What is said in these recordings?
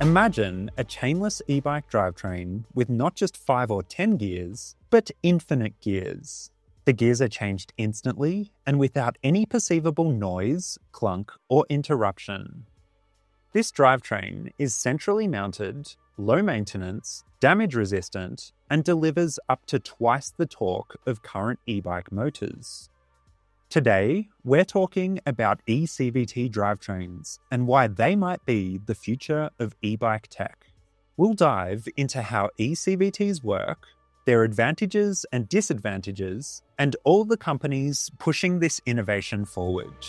Imagine a chainless e bike drivetrain with not just 5 or 10 gears, but infinite gears. The gears are changed instantly and without any perceivable noise, clunk, or interruption. This drivetrain is centrally mounted, low maintenance, damage resistant, and delivers up to twice the torque of current e bike motors. Today, we're talking about eCVT drivetrains and why they might be the future of e bike tech. We'll dive into how eCVTs work, their advantages and disadvantages, and all the companies pushing this innovation forward.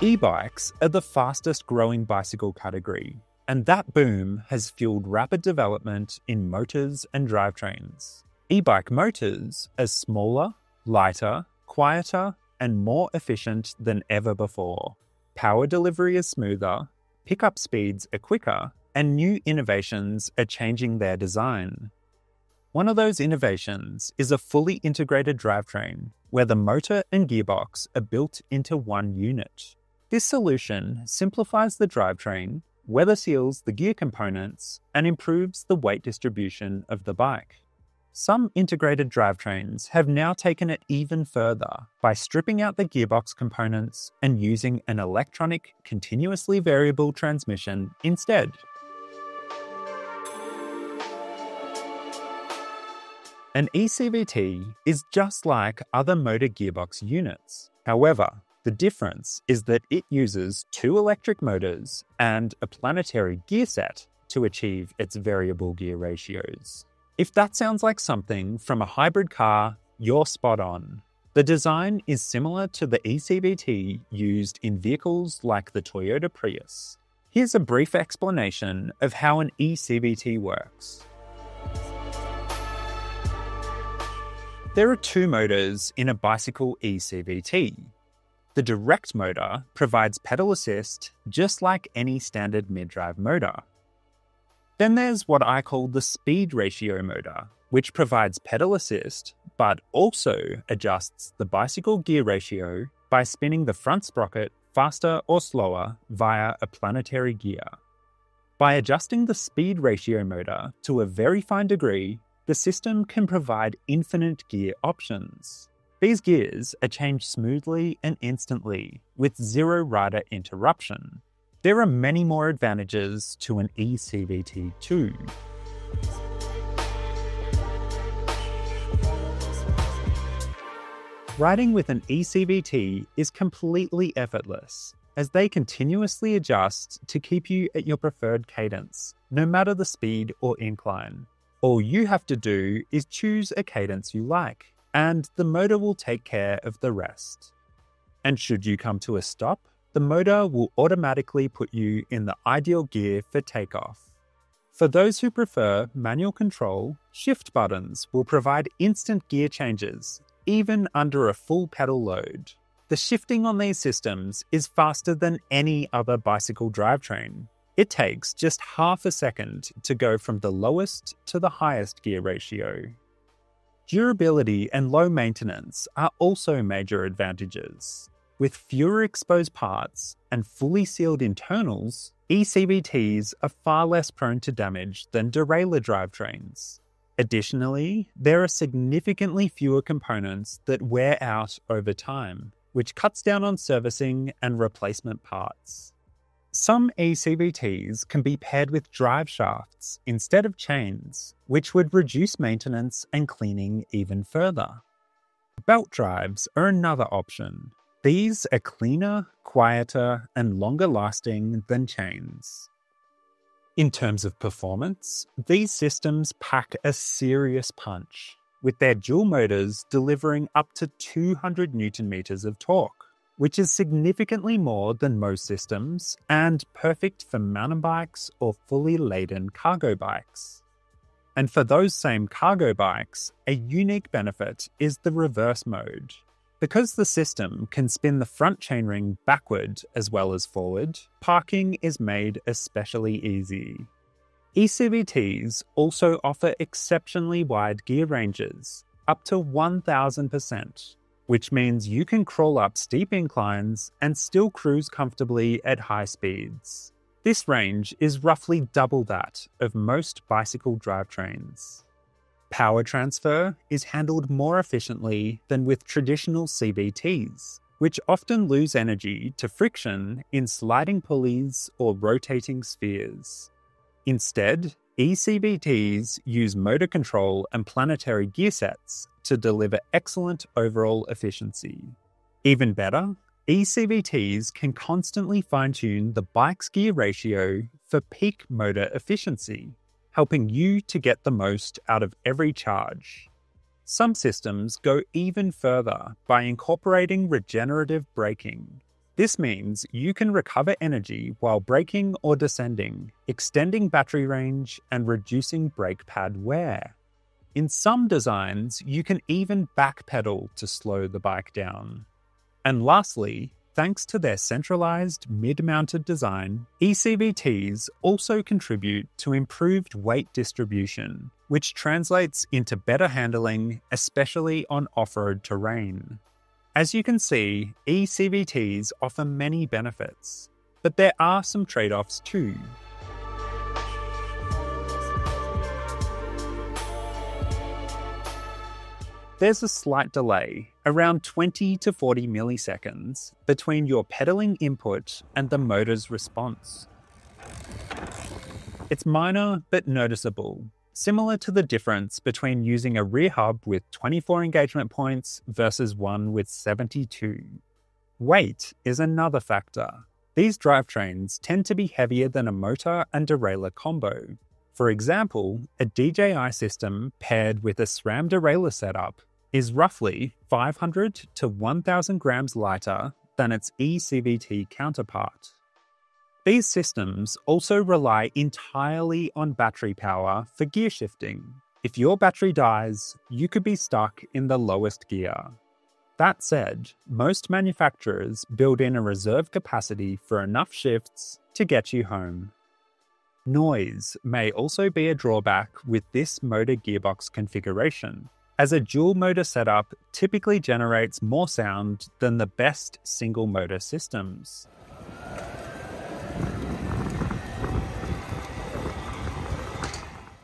E bikes are the fastest growing bicycle category, and that boom has fueled rapid development in motors and drivetrains. E bike motors are smaller, lighter, quieter, and more efficient than ever before. Power delivery is smoother, pickup speeds are quicker, and new innovations are changing their design. One of those innovations is a fully integrated drivetrain where the motor and gearbox are built into one unit. This solution simplifies the drivetrain, weather seals the gear components, and improves the weight distribution of the bike. Some integrated drivetrains have now taken it even further by stripping out the gearbox components and using an electronic, continuously variable transmission instead. An eCVT is just like other motor gearbox units. However, the difference is that it uses two electric motors and a planetary gear set to achieve its variable gear ratios. If that sounds like something from a hybrid car, you're spot on. The design is similar to the eCVT used in vehicles like the Toyota Prius. Here's a brief explanation of how an eCVT works. There are two motors in a bicycle eCVT. The direct motor provides pedal assist just like any standard mid drive motor. Then there's what I call the speed ratio motor, which provides pedal assist but also adjusts the bicycle gear ratio by spinning the front sprocket faster or slower via a planetary gear. By adjusting the speed ratio motor to a very fine degree, the system can provide infinite gear options. These gears are changed smoothly and instantly with zero rider interruption, there are many more advantages to an eCVT too. Riding with an eCVT is completely effortless, as they continuously adjust to keep you at your preferred cadence, no matter the speed or incline. All you have to do is choose a cadence you like, and the motor will take care of the rest. And should you come to a stop, the motor will automatically put you in the ideal gear for takeoff. For those who prefer manual control, shift buttons will provide instant gear changes, even under a full pedal load. The shifting on these systems is faster than any other bicycle drivetrain. It takes just half a second to go from the lowest to the highest gear ratio. Durability and low maintenance are also major advantages. With fewer exposed parts and fully sealed internals, eCVTs are far less prone to damage than derailleur drivetrains. Additionally, there are significantly fewer components that wear out over time, which cuts down on servicing and replacement parts. Some eCVTs can be paired with drive shafts instead of chains, which would reduce maintenance and cleaning even further. Belt drives are another option, these are cleaner, quieter, and longer lasting than chains. In terms of performance, these systems pack a serious punch, with their dual motors delivering up to 200 newton meters of torque, which is significantly more than most systems and perfect for mountain bikes or fully laden cargo bikes. And for those same cargo bikes, a unique benefit is the reverse mode, because the system can spin the front chainring backward as well as forward, parking is made especially easy. ECVTs also offer exceptionally wide gear ranges, up to 1000%, which means you can crawl up steep inclines and still cruise comfortably at high speeds. This range is roughly double that of most bicycle drivetrains. Power transfer is handled more efficiently than with traditional CVTs, which often lose energy to friction in sliding pulleys or rotating spheres. Instead, ECVTs use motor control and planetary gear sets to deliver excellent overall efficiency. Even better, ECVTs can constantly fine tune the bike's gear ratio for peak motor efficiency, helping you to get the most out of every charge. Some systems go even further by incorporating regenerative braking, this means you can recover energy while braking or descending, extending battery range and reducing brake pad wear. In some designs, you can even backpedal to slow the bike down. And lastly, thanks to their centralized mid mounted design, ECVTs also contribute to improved weight distribution, which translates into better handling, especially on off road terrain. As you can see, eCVTs offer many benefits, but there are some trade offs too. There's a slight delay, around 20 to 40 milliseconds, between your pedaling input and the motor's response. It's minor but noticeable, similar to the difference between using a rear hub with 24 engagement points versus one with 72. Weight is another factor. These drivetrains tend to be heavier than a motor and derailleur combo. For example, a DJI system paired with a SRAM derailleur setup is roughly 500 to 1000 grams lighter than its eCVT counterpart. These systems also rely entirely on battery power for gear shifting. If your battery dies, you could be stuck in the lowest gear. That said, most manufacturers build in a reserve capacity for enough shifts to get you home. Noise may also be a drawback with this motor gearbox configuration, as a dual motor setup typically generates more sound than the best single motor systems.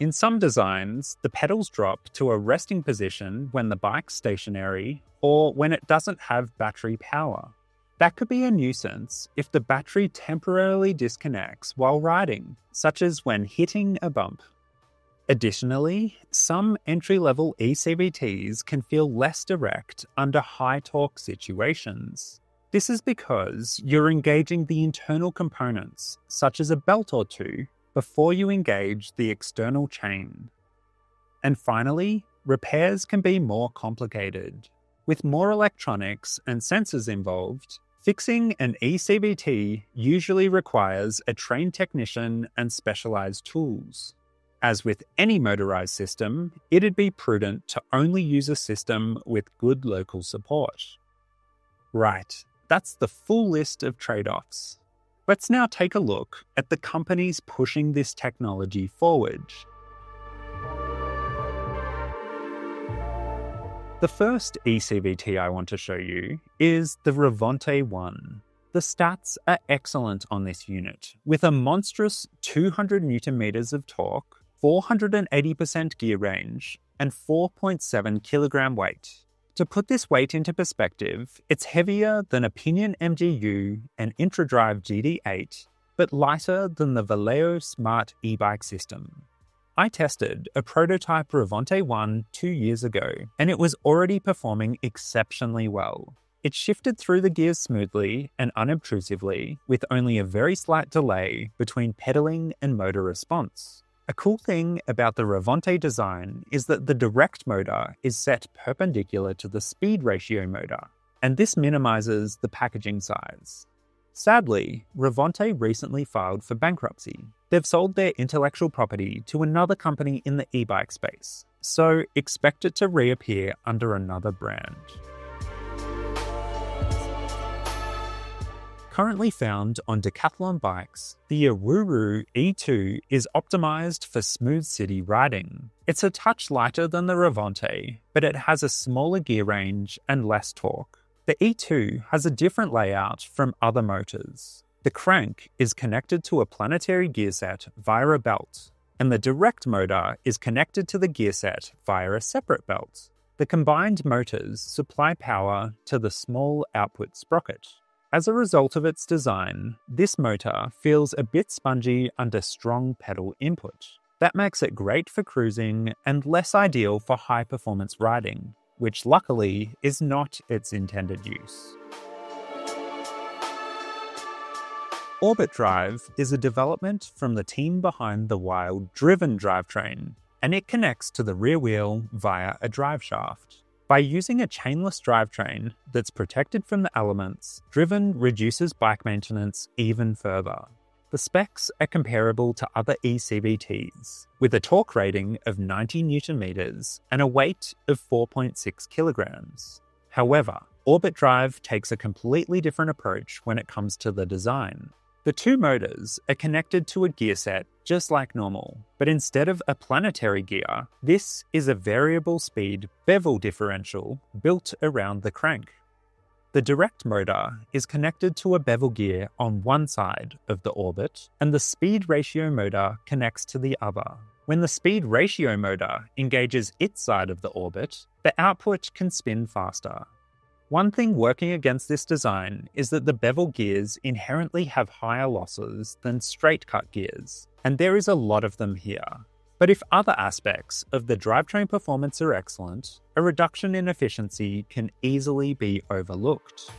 In some designs, the pedals drop to a resting position when the bike's stationary or when it doesn't have battery power. That could be a nuisance if the battery temporarily disconnects while riding, such as when hitting a bump. Additionally, some entry level ECVTs can feel less direct under high torque situations. This is because you're engaging the internal components, such as a belt or two, before you engage the external chain. And finally, repairs can be more complicated. With more electronics and sensors involved, fixing an ECVT usually requires a trained technician and specialized tools. As with any motorized system, it'd be prudent to only use a system with good local support. Right, that's the full list of trade offs. Let's now take a look at the companies pushing this technology forward. The first ECVT I want to show you is the Revonte One. The stats are excellent on this unit, with a monstrous 200 newton meters of torque, 480% gear range, and 4.7 kilogram weight. To put this weight into perspective, it's heavier than a Pinion MGU and IntraDrive GD8, but lighter than the Valeo Smart e-bike system. I tested a prototype Revonte 1 two years ago, and it was already performing exceptionally well. It shifted through the gears smoothly and unobtrusively, with only a very slight delay between pedaling and motor response. A cool thing about the Revonte design is that the direct motor is set perpendicular to the speed ratio motor, and this minimizes the packaging size. Sadly, Revonte recently filed for bankruptcy. They've sold their intellectual property to another company in the e bike space, so expect it to reappear under another brand. Currently found on decathlon bikes, the Owuru E2 is optimized for smooth city riding. It's a touch lighter than the Revonte, but it has a smaller gear range and less torque. The E2 has a different layout from other motors. The crank is connected to a planetary gearset via a belt, and the direct motor is connected to the gearset via a separate belt. The combined motors supply power to the small output sprocket. As a result of its design, this motor feels a bit spongy under strong pedal input. That makes it great for cruising and less ideal for high performance riding, which luckily is not its intended use. Orbit Drive is a development from the team behind the Wild Driven drivetrain, and it connects to the rear wheel via a drive shaft. By using a chainless drivetrain that's protected from the elements, Driven reduces bike maintenance even further. The specs are comparable to other eCVTs, with a torque rating of 90 Newton meters and a weight of 4.6 kilograms. However, Orbit Drive takes a completely different approach when it comes to the design. The two motors are connected to a gear set just like normal, but instead of a planetary gear, this is a variable speed bevel differential built around the crank. The direct motor is connected to a bevel gear on one side of the orbit, and the speed ratio motor connects to the other. When the speed ratio motor engages its side of the orbit, the output can spin faster, one thing working against this design is that the bevel gears inherently have higher losses than straight cut gears, and there is a lot of them here. But if other aspects of the drivetrain performance are excellent, a reduction in efficiency can easily be overlooked.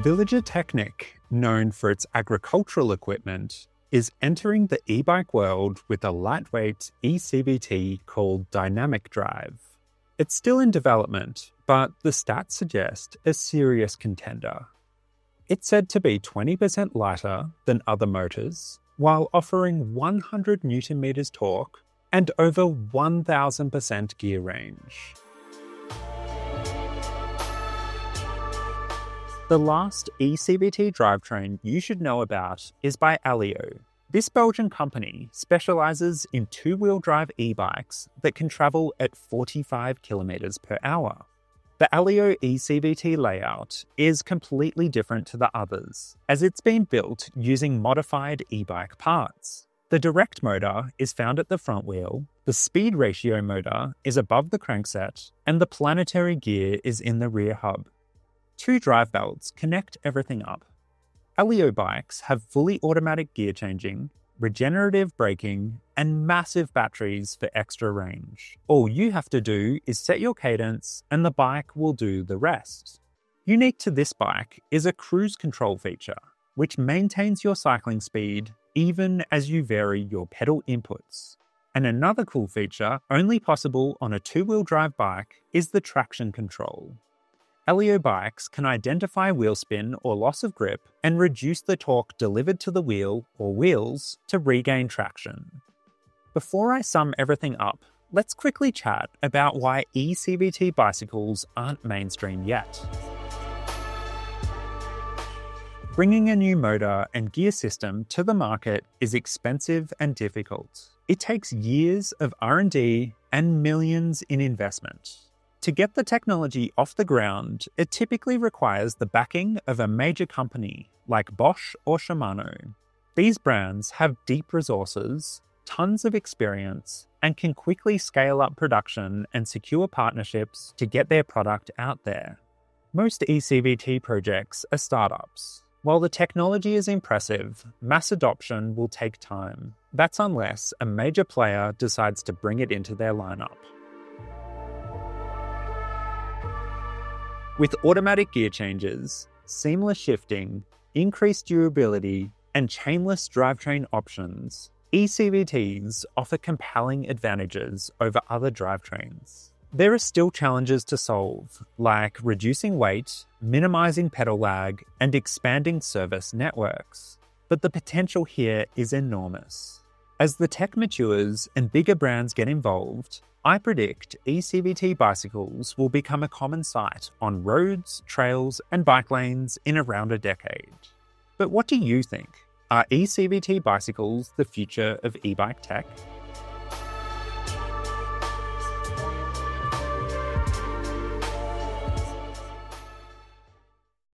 Villiger Technic, known for its agricultural equipment, is entering the e bike world with a lightweight eCVT called Dynamic Drive. It's still in development, but the stats suggest a serious contender. It's said to be 20% lighter than other motors, while offering 100 Newton meters torque and over 1000% gear range. The last eCVT drivetrain you should know about is by Ellio, this Belgian company specializes in two wheel drive e bikes that can travel at 45 kilometers per hour. The Ellio eCVT layout is completely different to the others, as it's been built using modified e bike parts. The direct motor is found at the front wheel, the speed ratio motor is above the crankset, and the planetary gear is in the rear hub. Two drive belts connect everything up, Ellio bikes have fully automatic gear changing, regenerative braking, and massive batteries for extra range. All you have to do is set your cadence, and the bike will do the rest. Unique to this bike is a cruise control feature, which maintains your cycling speed even as you vary your pedal inputs. And another cool feature, only possible on a two wheel drive bike, is the traction control. Ellio bikes can identify wheel spin or loss of grip and reduce the torque delivered to the wheel or wheels to regain traction. Before I sum everything up, let's quickly chat about why eCVT bicycles aren't mainstream yet. Bringing a new motor and gear system to the market is expensive and difficult. It takes years of R&D and millions in investment. To get the technology off the ground, it typically requires the backing of a major company like Bosch or Shimano. These brands have deep resources, tons of experience, and can quickly scale up production and secure partnerships to get their product out there. Most eCVT projects are startups. While the technology is impressive, mass adoption will take time. That's unless a major player decides to bring it into their lineup. With automatic gear changes, seamless shifting, increased durability, and chainless drivetrain options, eCVTs offer compelling advantages over other drivetrains. There are still challenges to solve, like reducing weight, minimizing pedal lag, and expanding service networks. But the potential here is enormous. As the tech matures and bigger brands get involved, I predict eCVT bicycles will become a common sight on roads, trails, and bike lanes in around a decade. But what do you think? Are eCVT bicycles the future of e bike tech?